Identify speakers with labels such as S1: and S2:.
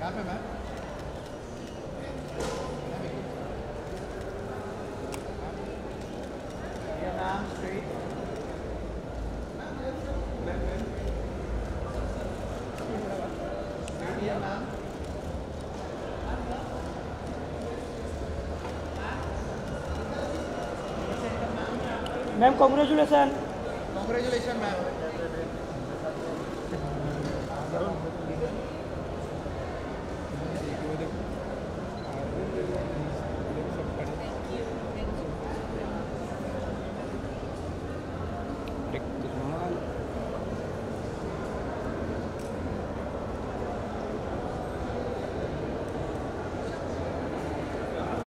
S1: यहाँ पे ma'am Yeah, ma'am, straight. Ma'am, ma'am. Straight here, ma'am.
S2: Ma'am congratulation
S1: Congratulations, ma'am.